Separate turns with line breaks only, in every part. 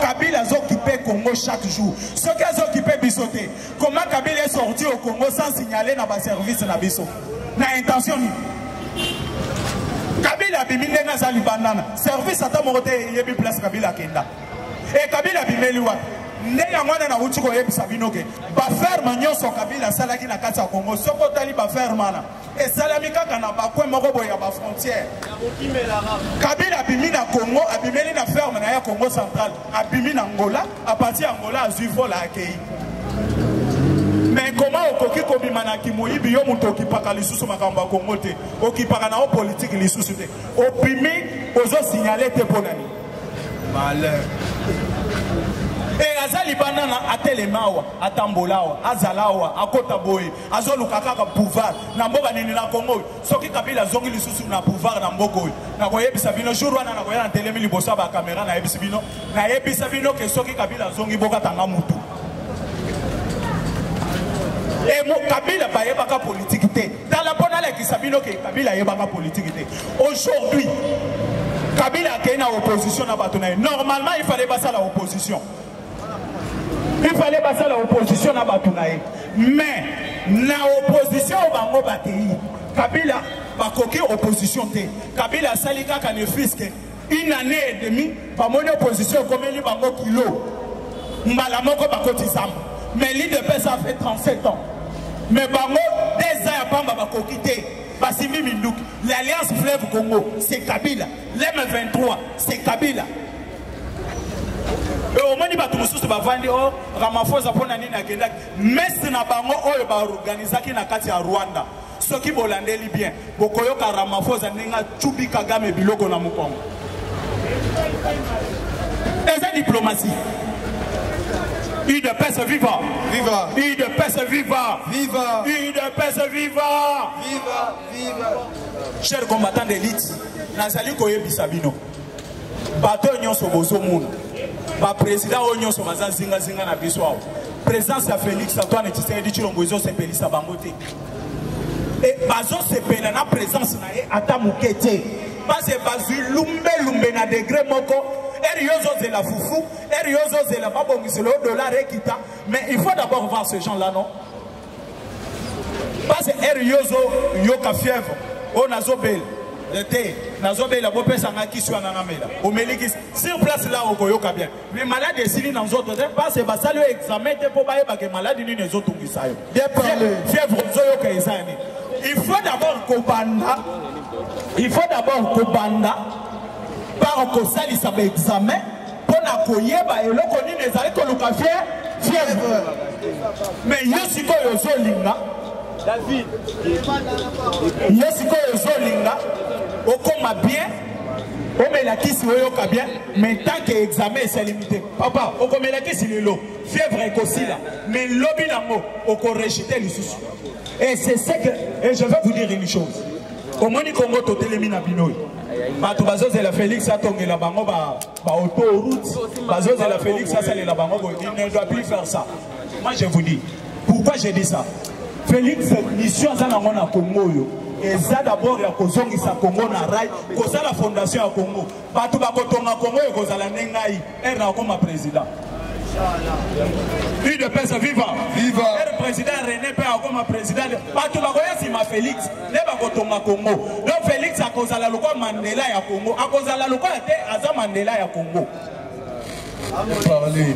Kabila azokipe Congo chaque jour. Ce qui azokipe biso te. Comment Kabila est sorti au Congo sans signaler na ba service na biso. Na intention ni. Kabila abimi ndenge aza libandana. Service ata moko te yebi place Kabila akenda. Et Kabila abimeli wapi? ndenge yango wana nauti koyebisa bino ke baferme nyonso kabila asalaki na kati ya kongo soki otali baferme wana esalami kaka na bacoin moko boye ya bafrontière kabila abimi na congo abimeli na ferme na ye congo central abimi na angola apartir ya angola azwi vola akei me koma okoki kobima na kimoyibi yo moto okipaka lisusu makambo ya kongo te okipaka na yo politike lisusu te obimi ozosignale te mpo na nini malheur e aza libanda na atelema awa atambola awa azala awa akota boye azoluka kaka pouvoir na mboka nini na congo oyo soki kabila azongi lisusu na pouvoir na mboka oyo nakoyebisa bino jour wana nakoya na telemi liboso ya bakamera nayebisi bino nayebisa bino ke soki kabila azongi bokatanga mutu emo kabila bayebaka politiki te tala mpo nalakisa bino ke kabila ayebaka politiki te aujourd'hui kabila akei na opposition na bato na ye normalement il fallait basala opposition il fallait basala opposition na bato na ye mais na opposition oyo bango bateyi kabila bakoki opposition te kabila asali kaka ne friske une année et demi bamoni opposition ekomeli bango kilo mbala moko bakotisama mais lidepes a fait 37 ans mais bango des ans ya pamba bakoki te basimbi minduki l'alliance fleuve congo c'est kabila lm 23 c'est kabila e omoni bato mosusu bavandi o oh, ramafosa mpo na nini akendaki mese na bango oyo baorganizaki na kati ya rwanda soki bolandeli bien bokoyoka ramafosa ndenge acubi kagame biloko na mokongo eza diplomatie UDPS viva
Viva
UDPS viva
Viva
UDPS viva
Viva Viva
Chers combattants d'élite nazali koyebisa bino bato oyo nyonso bozomona bapresident oyo nyonso baza nzingazinga na biso awa présence ya félix antoine tshisekedi tshilombo ezosepelisa bango te e bazosepela na présence na ye ata moke te base bazwi lumbelumbe na degre moko eri yo ozozela fufu eri yo ozozela babongisela yo dollar ekita mais il faut d'abord voir ce gens là non Parce que heure yo zo yoka fièvre, oh nazo belle. L'été, nazo belle bo pesa nga kisi wana na mela. Omeli kisi sur place là oko yoka bien. Mais malade esili na nzoto te parce que basali examen te po baye ba ke malade nini ezo tungisa yo.
Bien parlé.
Fièvre zo yoka ezani. Il faut d'abord kobanda il faut d'abord kobanda par kosalisa ba examen Mpo na koyeba eloko nini ezali koluka fie fièvre. Mais yo sikoyo ozolinga David. Yo sikoyo ozolinga okoma bien omela kisi oyoka bien mais tant que examen esalemi te papa okomela kisi lelo fièvre ekosila mais lobi nango okorejete lisusu et c'est ce que et je vais vous dire une chose omoni kongo totelemi na binoi bato bazozela félix atongela bango baautourute ba bazozela félix asalela bango boye il ne doit plus faire ça moi je vous dis pourquoi je dis ça félix mission aza nango na kongo oyo eza dabord ya kozongisa kongo na rai kosala fondation ya kongo bato bakotonga kongo ekozala nde ngai Ere na okoma president. udps viva
viva
ere président rené mpe akoma président bato bakoya nsima félix nde bakotonga congo donc félix akozala lokola mandela ya congo akozala lokola te aza mandela ya
congo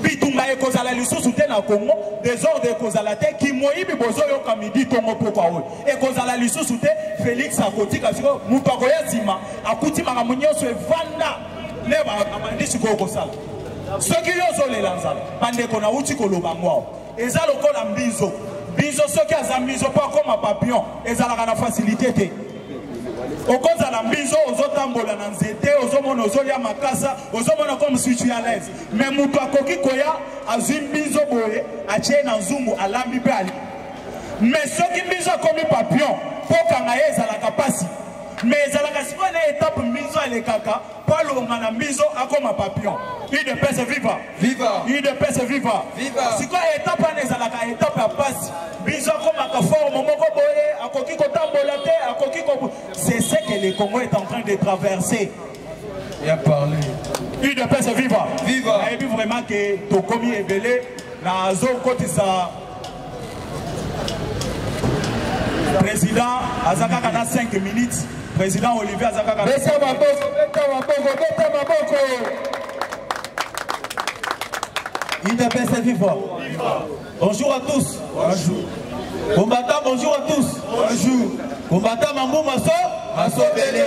bitumba ekozala lisusu te na congo desordre ekozala te kimoyibi bozoyoka midi tongo mpokwa oyo ekozala lisusu te félix akotika sikoyo moto akoya nsima akuti makambo nyonso evanda nde abandi sikoyo kosala soki yo ozolela nzala bandeko nauti koloba ngwao eza lokola mbizo mbizo soki aza mbizo mpo akoma papillon ezalaka na fasilite te okozala mbizo ozotambola na nzete ozomona ozolya makasa ozomona comme sutu ya lese me moto akoki koya azwi mbizo boye atye na nzungu alambi mpe ali me soki mbizo akomi papillon kokanga ye ezalaka mpasi mais ezalaka sikoyo na etape mbizo alekaka mpo alonga na mbizo akoma papillon udps viva
viva
udps viva
viva
sikoyo etape wana ezalaka etape ya mpasi mbizo akomaka forme moko boye akoki kotambola te akoki ko c'est ce que le congo est en train de traverser
ya parler
udps viva
viva
nayebi vraiment ke tokomi ebele nazokotisa président aza kaka na 5 minutes président olivier aza kaka
beta maboko beta maboko beta maboko udps viva bonjour à tous bonjour combattant bonjour à tous bonjour combattant mambu maso maso bele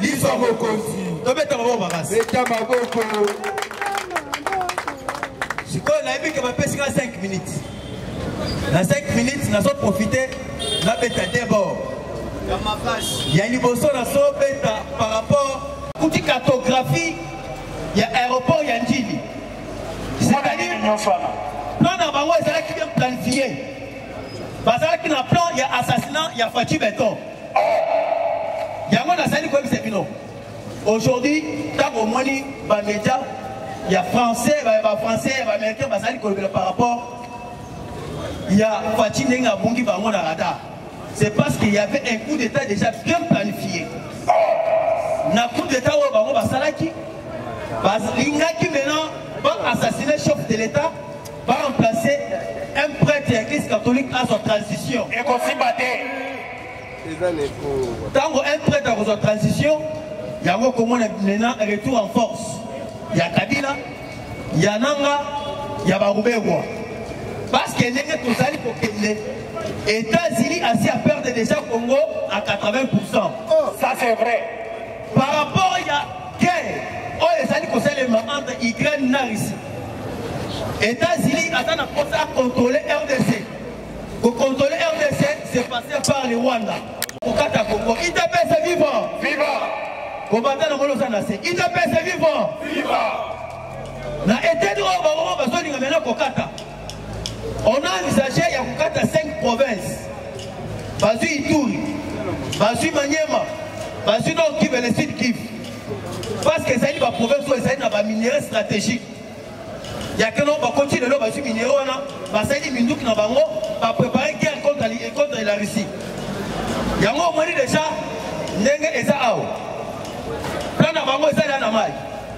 liso ya mokonzi tobeta maboko makasi
beta maboko
sikoyo nayebi ke bapesi nga 5 minutes na 5 minutes nazo profite nabeta debord ya liboso nazo beta par rapport kuti cartographie ya aéroport ya njili c'est-à-dire plan na bango ezalaki bien planifie bazalaki na plan ya assassinat ya faci beton Oh! Yango nazali koyebisa bino aujourd'hui ntango omoni bamedia ya français bafrançais ya baaméricain bazali kolobela par rapport ya faci ndenge abungi bango na radar c'est parce qu'il y avait un coup d'état déjà bien planifié oh! na coup d'état oyo bango basalaki balingaki maintenant ba assassiner chef de l'état Ba remplacer un prêtre ya église catholique azwa transition.
Ekosimba te.
Eza neko. Tango un prêtre akozwa transition, yango komona maintenant retour en force ya Kabila, ya Nanga, ya Baruberwa. Parce que ndenge tozali kokende États-Unis asi a perdre déjà Congo à 80%.
Oh, ça c'est vrai.
Par rapport ya guerre oyo ezali kosalema entre Ukraine na Russie, États-Unis aza na posa ya contrôler RDC. Ko contrôler RDC, c'est passé par le Rwanda. Kokata Congo, ITPS vivant.
Viva.
Kobanda na ngolo sana se. ITPS vivant.
Viva.
Na eteni oyo bango bazolinga mena kokata. On a envisagé ya kokata 5 provinces. Bazui Ituri, bazui Maniema, bazui Nord Kivu et le Sud Kivu. Parce que ezali ba provinces oyo ezali na ba minerais stratégiques. Ya keno bakoti lelo bazui minerais wana, basali minduki na bango, ba préparer guerre contre, contre la Russie. Yango omoni déjà ndenge eza awa. Plan na bango ezali na
mayi.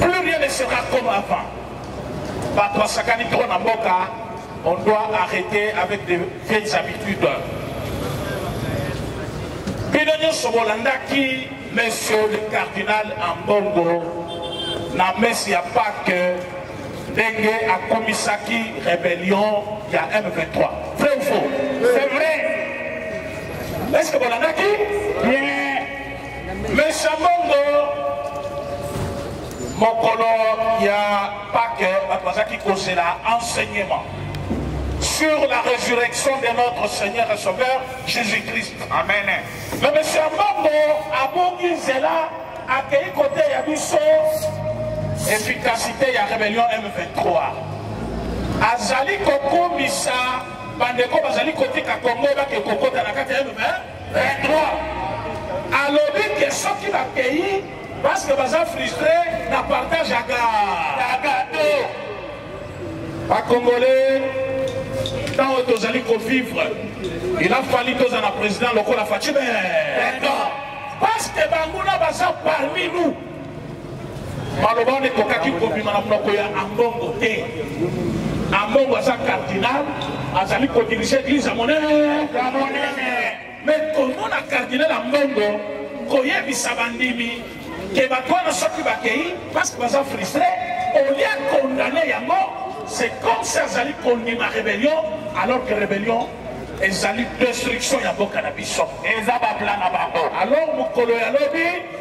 Plus rien ne sera comme avant. Bato basakani trop na mboka, on doit arrêter avec de vieilles habitudes. Bino nyonso bolandaki monsieur le cardinal Ambongo na messe ya Pâques ndenge akomisaki rébellion ya M23. Vrai ou faux? C'est vrai. Est-ce que bolandaki? Bien. Mais Shabongo, mokolo ya Pâques, bato bazalaki kozela enseignement sur la résurrection de notre Seigneur et Sauveur Jésus-Christ. Amen. Mais M. Mbongo abongi nzela akei koteya biso efficacité ya rébellion M23. Azali kokumisa bandeko bazali kotika Congo bake kokota na kati ya M23. 23 alobi ke soki bakeyi parceke baza frustre na partage ya gagato bakongole ntango tozali kovivre ila fali toza na président lokola fatime parce que banguna baza parmi nous maloba wana ekokaki kobima na monoko ya ambongo te ambongo aza cardinal azali kodirige eglise ya monene ya monene me komona cardinal ya mbongo koyebisa bandimi ke bato wana soki bakei parceke baza frustre olie condamne yango c'est comme si azali kondima rébellion alors que rébellion ezali destruction ya mboka na biso eza baplan na bango alors mokolo ya lobi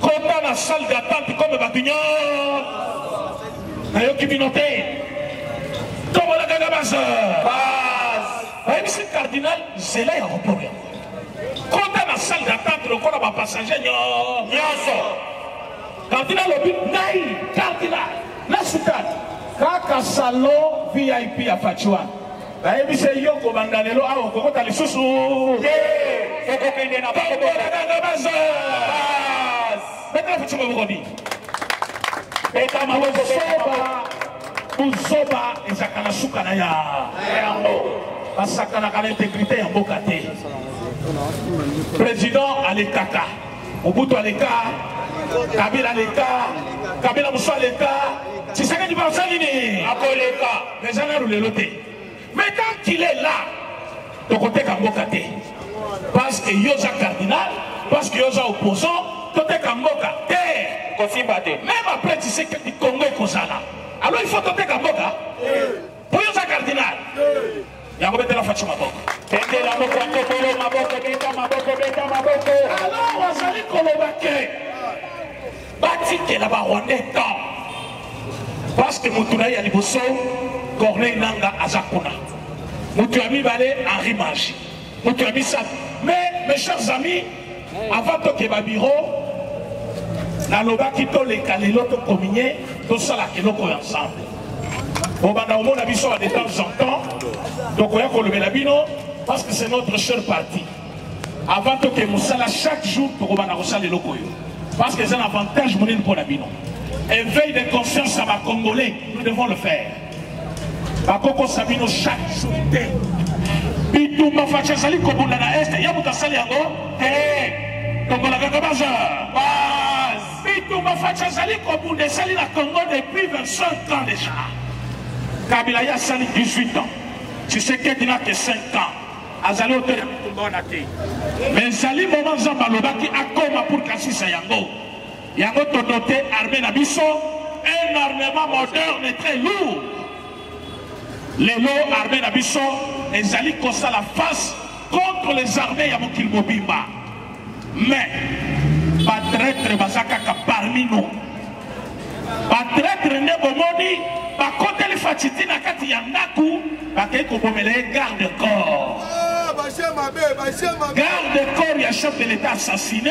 kota na salle d'attente comme bato nyonso nayoki bino te tobolakaka base bayebisi cardinal zela ya report yango kota na salle d'attente lokola bapassager nyonso cardinal lobi ngai cardinal na sukali kaka salon vip ya faciwana Nayebise yo kobanda lelo awa okokota lisusu te. Okokende na bango botanga bazo. Betela fuchiko bokobi. Beta maboko soba. Buzoba ezaka na suka na ya yango. Basakanaka na integrite ya mboka te. Président alekaka. Mobutu aleka. Kabila aleka. Kabila mosusu aleka. Tshisekedi basali nini? Akoleka. Deja nanu lelo te. Mais tant qu'il est là, tokoteka mboka te. Parce que yo za cardinal, parce que yo za opposant, toteka mboka te. Kosimba te. Même après tu sais que du Congo ekozala. Alors il faut toteka mboka. Pour yo za cardinal. Yango betela Fatshi maboko. Betela moko ya kokolo maboko, beta maboko, beta maboko. Alors wazali koloba ke batikela barwandais temps parce que motu na ye ya liboso Corneille Nanga aza kuna. Motu ya mibale Henri Mangi. Motu ya misato. Mais mes chers amis, avant tokeba biro nalobaki toleka lelo tokominye tosalaka eloko ya ensemble bobanda komona biso ya de temps en temps tokoya kolobela bino parce que c'est notre seul parti avant toke mosala chaque jour tokobanda kosala eloko oyo parce que eza na avantage monene mpo na bino éveil de conscience ya bacongolais nous devons le faire bakokosa bino chaque jour te bitumba faci azali kobunda na este ya moto asali yango te tokolakaka baza bitumba faci azali kobunda esali na congo depuis 25 ans déjà kabila ye asali 18 ans tshisekedi na te 5 ans azali otele bitumba wana te mais ezali moma nzambe alobaki akoma pour kasisa yango Yango to dote armée na biso un armement moderne très lourd. Lelo armée na biso ezali kosala face contre les armées ya mokili mobimba. Mais ba traitre baza kaka parmi nous. Ba traitre nde bomoni bakoteli fatiti na kati ya ndako bakei kobomela ye garde corps. Ah, garde corps ya chef de l'état assassiné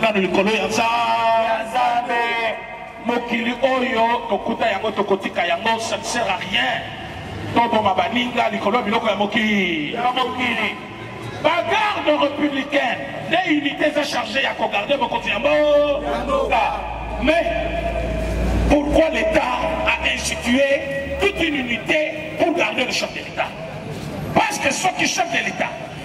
nanu likolo ya nzambe mokili oyo tokuta yango tokotika yango ça ne sert à rien toboma baninga likolo ya biloko ya mokili ya mokili bagarde républicaine nde unité eza charge ya kogarde bokonzi ya mboka mais pourquoi l'état a institué toute une unité pour garder le chef de l'état parce que soki chef de l'état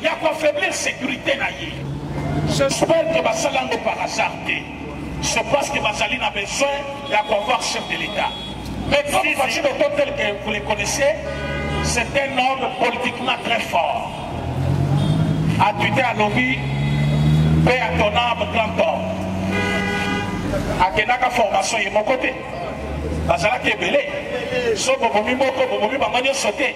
ya ko affaiblir securite na ye j'espère que basali yango par hasard te c'est parce que bazali na besoin ya ko avoir chef de l'état mais comme faci beton tel que vous le connaissez c'est un homme politiquement très fort atute alobi mpe ya ton ame grand homme akendaka formation ye moko te bazalaki ebele so bobomi moko bobomi bango nyonso te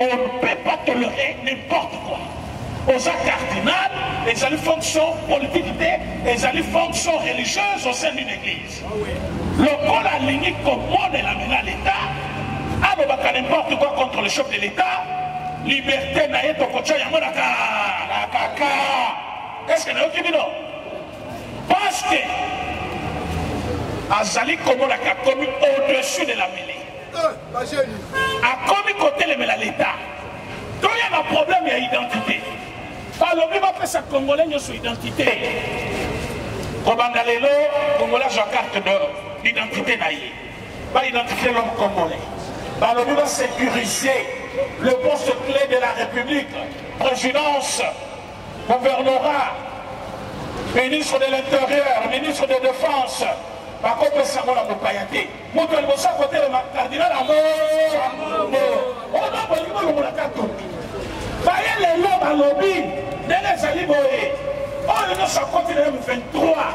On ne peut pas tolérer n'importe quoi. oza cardinal ezali fonction politike te ezali fonction religieuse au sein d'une église lokola alingi komonela mina leta alobaka n'importe quoi contre le chef de l'état liberté na ye tokotya yango na kaka est ce que nayoki bino Paske azali komona kakomi au-dessus de la mele eh, akomi kotelemela leta toya na problème ya identité balobi bapesa congolais nyonso identité kobanda lelo congolais azwa carte de identité na ye baidentifie l'homme congolais balobi basécurise le poste clé de la république présidence Gouvernorat, ministre de l'interieur, ministre de defense, bakopesa yango na mopaya te moto ya liboso akotelema kardinal yango oyo bolingi bolongola kato baye lelo balobi ndenge ezali boye oyo nyonso akoti na ye mu 23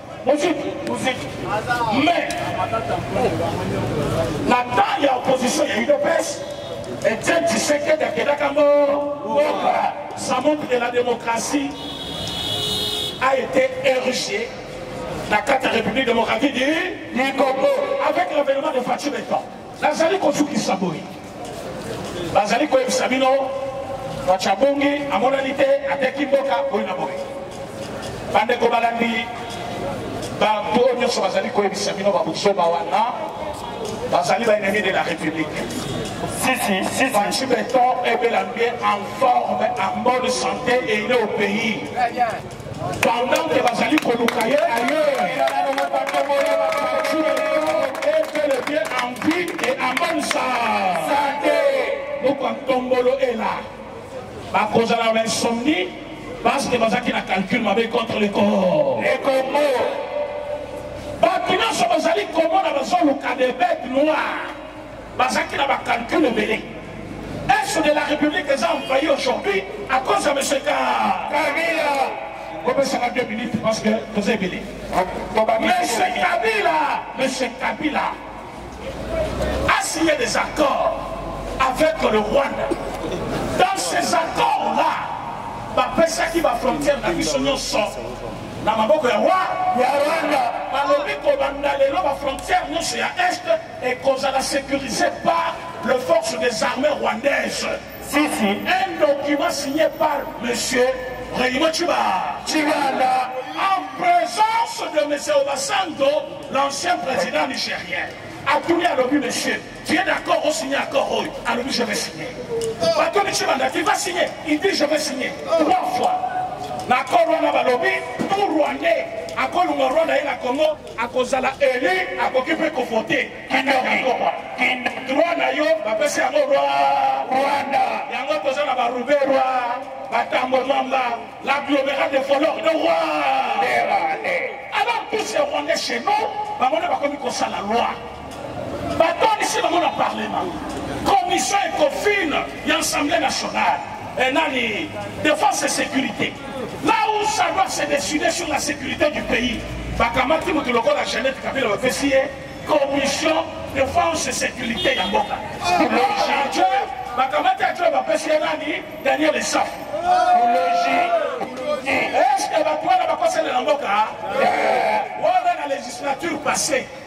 moziki moziki mais na temps ya opposition ya udps etienne tshisekedi akendaka ngo boka ça montre que la démocratie a été érigée na kati ya république démocratique du congo avec l'avènement de fatshi beton Nazali kosukisa boye, bazali koyebisa bino Mwachabongi amonani te, ateki mboka boye na boye. Bandeko balandi bato oyo nyonso bazali koyebisa bino babuzoba wana bazali ba ennemi de la république sisi sisi Fatshi Beton est bel en bien en forme en bonne santé et il est au pays pendant que bazali koluka ye ailleurs que le bien en vie et en bonne santé nokwa ntombolo ela bakozala na insomnie parce que bazalaki na calcul mabe contre le corps le congo bato nyonso bazali komona bazoluka de bete noire Bazaki na ba calcul ebele. Est de la République eza envahi aujourd'hui à cause de monsieur Kabila. Kopesaka deux minutes parce que toza ebele. Monsieur Kabila, monsieur Kabila a signé des accords avec le Rwanda. Dans ces accords-là, bapesaki bafrontière na biso nyonso na maboko ya roi ya rwanda balobi kobanda lelo bafrontière nyonso ya est ekozala securise par le force des armées rwandaise sisi un document signé par monsieur Raymond Chiba Chibanda en présence de monsieur Obasanjo l'ancien président nigérien atuni alobi monsieur tu es d'accord osigne accord oyo alobi je vais signer batuni Chibanda tu vas signer il dit je vais signer trois fois na accord wana balobi pour rwandais akolunga rwanda ye na congo akozala ele akoki mpe kovote kindakakokwa kinda droit na yo bapesi yango rwanda yango toza na baruberwa batambo mwamba la glomera de folor de rwanda alors tous les rwandais chez nous bango nde bakomi kosala loi batondisi bango na parlement commission ecofine ya assemblée nationale eh, nani défense et sécurité là où ça doit se décider sur la sécurité du pays bakamati moto lokola janete kabila bapesi ye commission défense et sécurité ya mboka logique bakamati ato bapesi ye nani daniel esafu logique est ce que bato wana bakosalela mboka wana na législature passée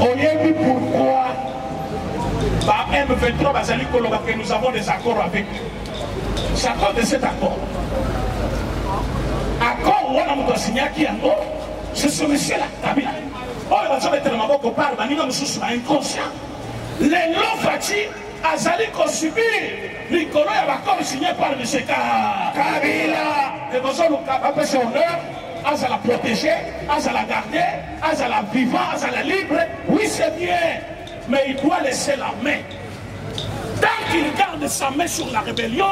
oyebi pourquoi ba M23 bazali koloba que nous avons des accords avec ça cause de cet accord accord wana moto asignaki yango c'est sur michel kabila oyo bazobetela maboko par baninga mosusu ba inconscient lelo fati azali kosubir likolo ya bakoro signe par michel kabila ekozoluka bapesa honneur azala protege azala garde azala vivant azala libre oui c'est bien mais il doit laisser la main tant qu'il garde sa main sur la rébellion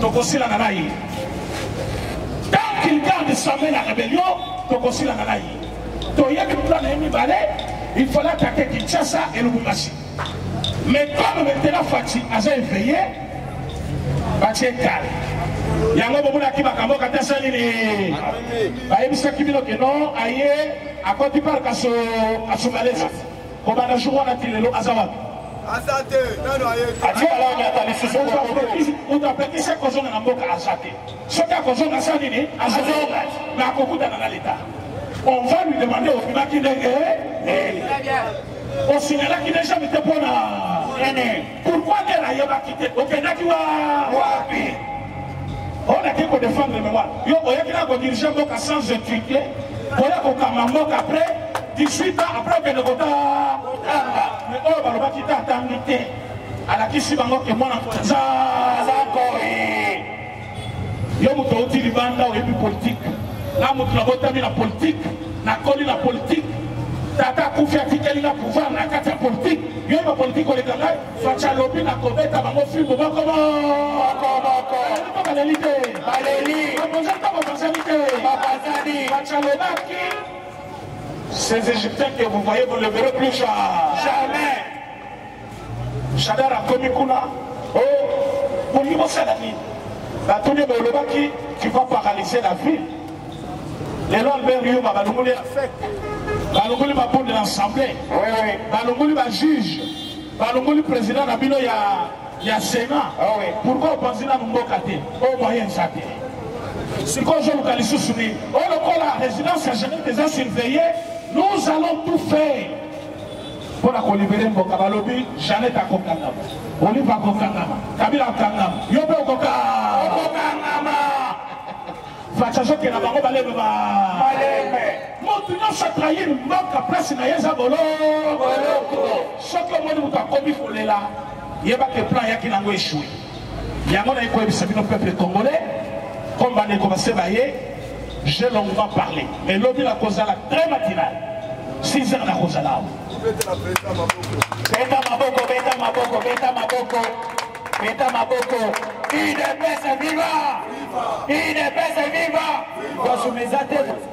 tokosilana na ye tant qu'il garde sa main la rébellion tokosilana na ye toyebi plan na ye mibale il fallait atake kinshasa et lubumbashi Mais comme maintenant Fatshi aza éveillé, Fatshi est calme. yango bomonaki makambo oyo kati asali nini bayebisaki bino ke non aye akoti par kaso asumalesa kobanda jour wana ti lelo aza wapi atikala onyata lisusu utapekisa kozonga na mboka aza te soki akozonga asala nini azonga me akokutana na leta on va lui demander obimaki ndenge osignalaki deja mite mpo na pourkoi ndela ayebaki te okendaki wapi oyo nake kodefendre memoire yo oyaki na kodirige mboka sans étude te oya kokamba mboka après 18 ans après okende kotanga me oyo balobaki te atangi te alakisi bango ke mwana nzala yo moto outi libanda oyebi politike nga moto nabotami na politike nakoli na politike tata akufi atikeli nga pouvoir na kati ya politike yo ba politike oleka ngai faca lobi nakobeta bango filme moko mokomokobaleli te baleli baboza nta babazali te babazali faca lobaki ces égyptiens que vous voyez vous ne verrez plus jamais Shadara akomi kuna o oh, bolingi bosala nini? Batuni bolobaki tu vas paralyser la ville. Lelo Albert Yuma balongoli ya fete, balongoli babundi na assemblée, balongoli bajuge, balongoli président na bino ya ya Sénat. Ah Pourquoi opanzi nanu mboka te? O oh, moyen eza te. sikoyo ozoluka lisusu nini oyo lokola résidence ya genève eza surveille nous allons tout faire mpo na kolibere mboka balobi janet akokangama olive akokangama kabila akokangama yo mpe okokangama faca azokela bango balebe ba malembe motu nyonso atrahir mboka place na ye eza boloko soki omoni moto akomi kolela yebake plan yaki nango echouer yango naye koyebisa bino peuple congolais comme bandeko base baye j'ai longuement parlé mais lobi nakozala très matinal 6 heures nakozala awa beta maboko beta maboko beta maboko beta maboko idps viva idps viva bosumeza te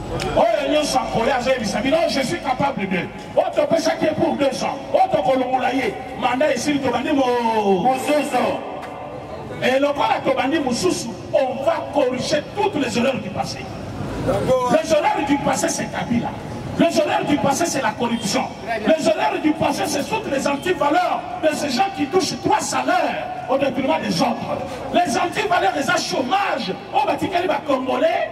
oyo nyonso akole azoyebisa bino je suis capable de oyo topesaki ye pour 200 oyo tokolongola ye manda esili tobandi mosusu e lokola tobandi mosusu on va corriger toutes les erreurs du passé les erreurs du passé c'est kabila les erreurs du passé c'est la corruption les erreurs du passé c'est toutes les antivaleurs de ces gens qui touchent trois salaires au détriment des autres les antivaleurs eza chômage oyo batikali bacongolais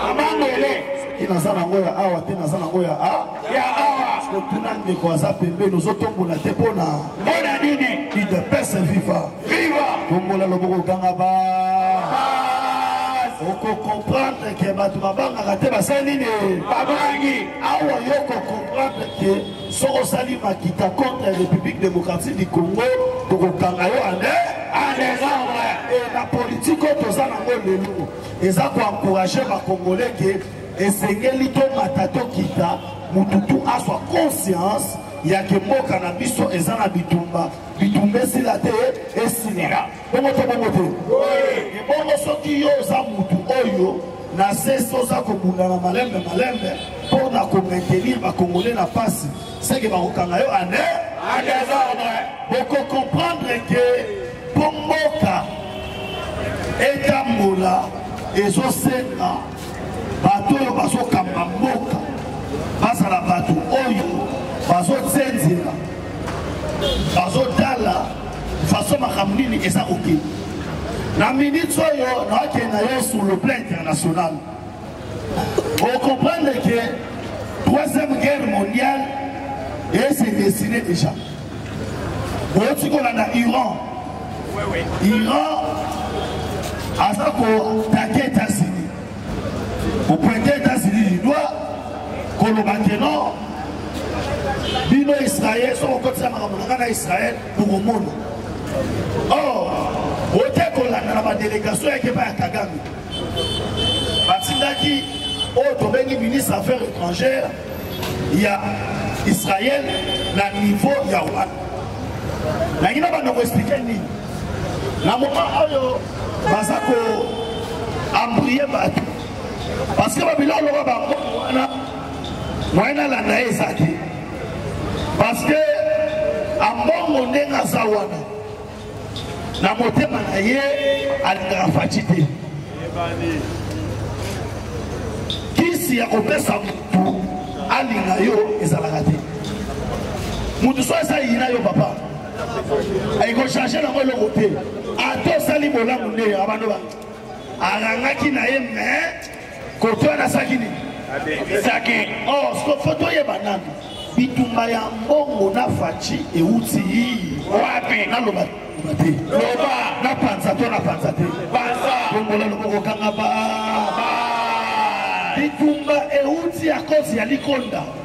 Amangele. Soki
naza nango ya awa te naza nango ya a.
Ya awa.
Otuna ndeko aza pembeni ozotombola te mpona.
Mpona nini?
Udepese viva.
Viva.
Tombola loboko ganga ba. okokomprendre ke bato babangaka te basali nini
babangi
awa yo okokomprendre ke soki osali makita contre république démocratique du congo tokokanga yo ande
en décembre e
na politike oyo toza nango lelo eza ko encourager ba congolais ke esengeli tomata tokita mutu tu aswa conscience yake mboka na biso eza na bitumba bitumba esila te esilira bongo to bongo te ebongo soki yo oza mutu oyo na sese oza kobunda na malembe malembe mpo na komaintenir bakongole na mpasi seke bakokanga yo ane bokokomprendre ke mpo mboka etambola ezosenga bato oyo bazokamba mboka bazala bato oyo bazozenzela bazotala faso makambo nini eza kokende na miniti oyo naokende na yesu le plan international O comprendre que troisième guerre mondiale et se dessiner déjà. Oyoki kolanda Iran. Iran aza kotake États-Unis. Kopointe États-Unis du doigt koloba ke non bino Israël soki okotisa makambo na ngai na Israël bokomona. Or ote kolanda na badelegation yake epai ya Kagame. batindaki oyo tobengi ministre affaires étrangères ya israel na niveau ya wana nangi na banda koexplike nini na moma oyo baza ko embrie bato parce que babila oloba bango wana moyen alanda ye eza te parce que ambongo ndenge aza wana na motema na ye alingaka faci te kisi ya kopesa motu alinga yo ezalaka te motu so eza yina yo papa ekochange nango eloko te ata osali bolamu nde abando ba arangaki na ye mais koto wana asaki nini ezaki o oh, siko fo toyeba nanu bitumba ya mbongo na faci euti wapi naloba te loba na panza to na panza te panza bongola loboko kanga ba bitumba euti ya kozi ya likonda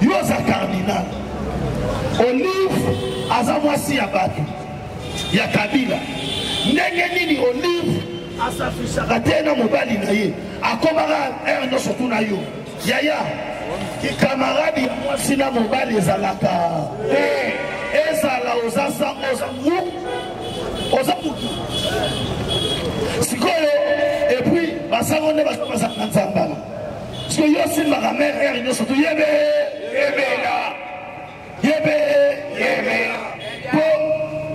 Yo oza cardinal. Olive aza mwasi ya batu ya Kabila. Ndenge nini Olive asafishaka te na mobali na ye akomaka heure nyonso tuna yo yaya kikamaradi ya mwasi na mobali ezalaka te ezala oza sango oza ngu oza kutu sikoyo epuis basango nde bazalaka nzambala Siko yo simbaka mer heure nyonso to yebe yebela yebe yebela po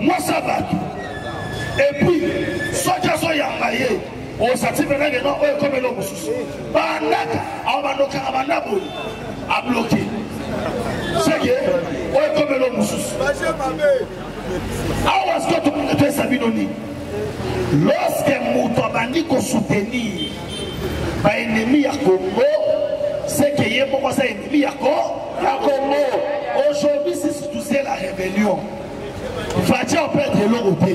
mwasi ya bato epuis soki azoyamba ye osati mpenza keno oyo ekomi eloko mosusu bandaka awa bandokaka banda boye abloke seke oyo ekomi eloko mosusu awa siko topesa bino nini lorsque moto abandi kosoutenir ba ennemi ya Congo c'est que ye moko aza ennemi ya ko ya Congo aujourd'hui si c'est la rébellion Fatshi on peut être eloko te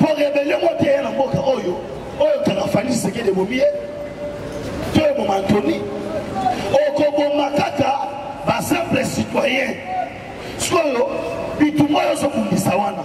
mpo rébellion moko te ya na mboka oyo oyo kaka Fally Sekede bomi ye to eboma Antony okoboma kaka ba simple citoyen sikoyo bitumba oyo ozokundisa wana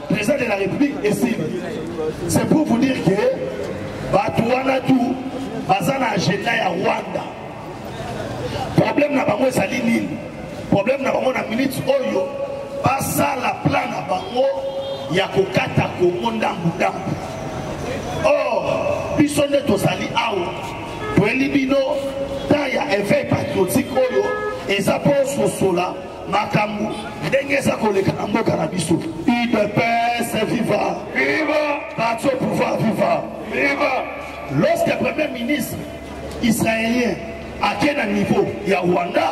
Président de la République esili. C'est pour vous dire que bato wana tu baza na agenda ya Rwanda. Problème na bango ezali nini? Problème na bango na minute oyo basala plan na bango ya kokata Congo ndambu ndambu. Or biso nde tozali awa toyeli bino temps ya éveil patriotique oyo eza mpo ososola makambo ndenge eza koleka na mboka na biso udps viva viva parti au pouvoir viva viva lorsque premier ministre israélien ake na niveau ya rwanda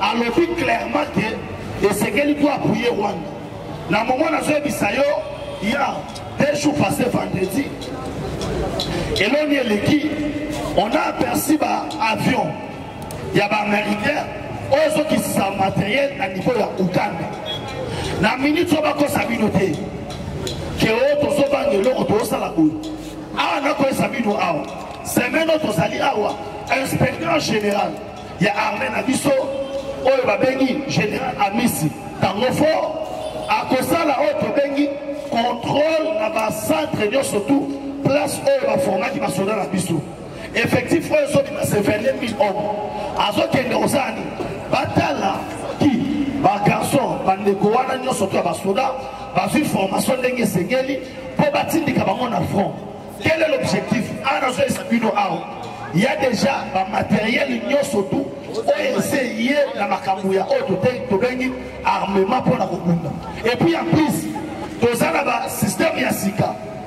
alobi clairement ke esengeli ko appuye rwanda na momo nazoyebisa yo ya deux jours passé vendredi eloni eleki on a aperçu ba avion ya ba américain oyo ezokisisa materiel na niveau ya uganda na minute oyo bakosa bino te ke oyo tozobanga eloko tozosala boye awa nakoyesa bino awa semaine oyo tozali awa inspecteur général ya armée na biso oyo babengi général amisi tango fort akosala oyo tobengi contrôle na bacentre nyonso tout place oyo bafongaki basoda na biso effectif oyo ezobima 72000 hommes azokende kosala nini batala ki bagarçon bandeko wana nyonso to ya basoda bazwi formation ndenge esengeli mpo batindika bango na front quel est l'objectif awa nazoyesa bino awa ya deja bamateriele nyonso tu oyo ese ye na makambo ya oyo tobengi armement mpo na kobunda epuis en plus toza na basysteme ya sika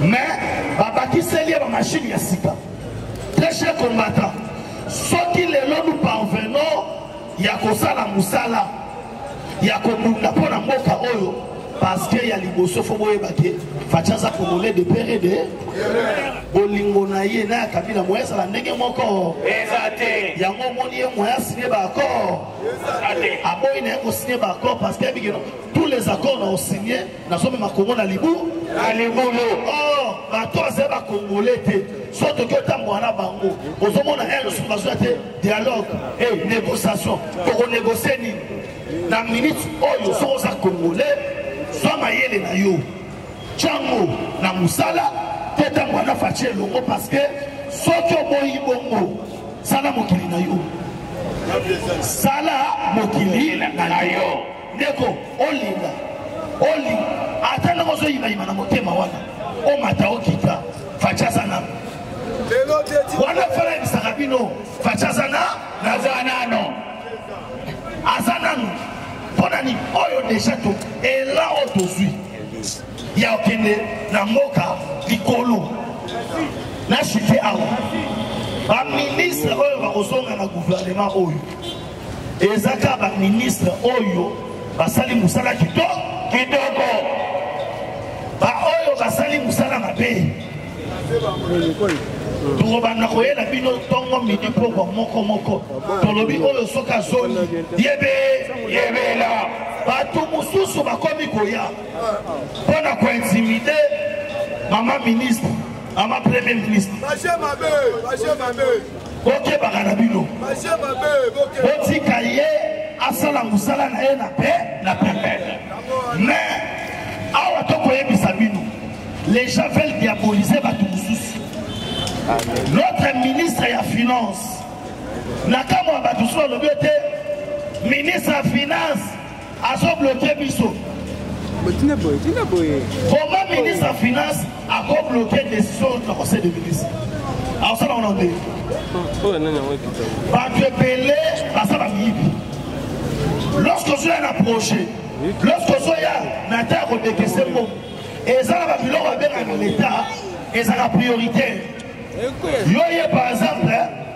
mais babakiseli ye bamashine ya sika très cher combattant soki lelo nous parvenons ya kosala mosala ya kobunda mpo na mboka oyo parce que ya liboso fo boyeba ke faci aza congolais de pere de bolingo na ye na ya kabila moya ezala ndenge moko
eza te
yango omoni ye moya signe baaccord aboyi na ye kosigne baaccord parce que abikino tous les accords na osigne nazomema kongo na libu
na libulu
oh, bato bazali bakongole te so toki otambwa na bango ozomona rs bazwa te dialogue e eh, négociation tokonegocie nini na minute oyo soki oza kongole zwa mayele na yo ntango na mosala te ntango wana faci elongo parce que soki oboyi bongo sala mokili na yo sala mokili na yo ndeko olinga olinga ata ndenge ozoyimayima na motema wana omata okita faci aza nano wana fana yebisaka bino faci aza na
naza nano
aza nano mpo na nini oyo deja to ela oyo tozwi ya kokende na mboka likolo na shite awa baministre oyo bakozonga na guvernema oyo eza ka ba ministre oyo basali mosala kitoko
kitoko
baoyo basali mosala mabe tokobanda koyela bino ntongo midi mpokwa moko moko tolobi oyo soki azongi yebe
yebela
bato mosusu bakomi koya mpo na kointimide mama ministre mama premier ministre bokebaka na bino botika ye asala mosala na ye na pe na pembele mais awa tokoyebisa bino les gens veulent diaboliser bato mosusu notre ministre ya finance nakamwa bato mosusu alobi ete ministre ya finance azo bloke biso
botina boye tina boye
comment ministre ya finance ako bloke décision na conseil de ministre akosala wana nde bato ebele baza bamiyibi lorsque ozoya na projet lorsque ozoya na ta ya kodekese mbo eza na babiloko babengaka na leta ezalaka prioritaire yo ye par exemple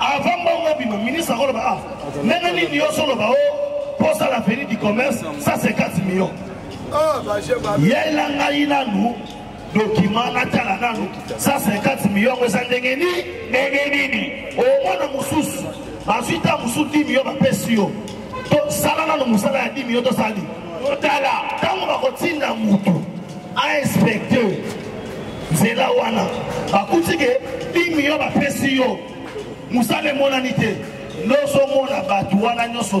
Avant mbongo ebima ministre akoloba ah ndenge nini yo soloba o oh, mpo osala avenue du commerce ça c'est 4 millions yela ngai nanu document natala nanu ça c'est 4 millions yango eza ndenge nini
ndenge nini
omona oh, mosusu bazwi ta mosusu 10 millions bapesi yo tosala nanu mosala ya 10 millions tosali
totala
ntango bakotinda motu ainspecteur nzela wana bakuti ke dimi yo bapesi yo mosala emonani te nozomona bato wana nyonso